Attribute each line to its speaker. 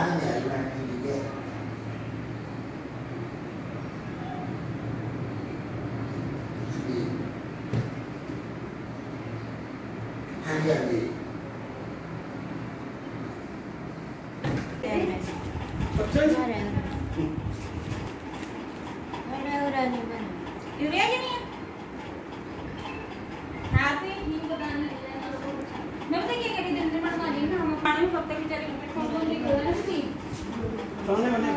Speaker 1: I'm at right today. हाँ जी हाँ जी
Speaker 2: urea के नहीं है आप ही नहीं बताना मैं पता क्या कह रही दिन दिन बनवा रही ना हम पानी में कब तक बेचारे कौन कौन
Speaker 3: ¿Dónde.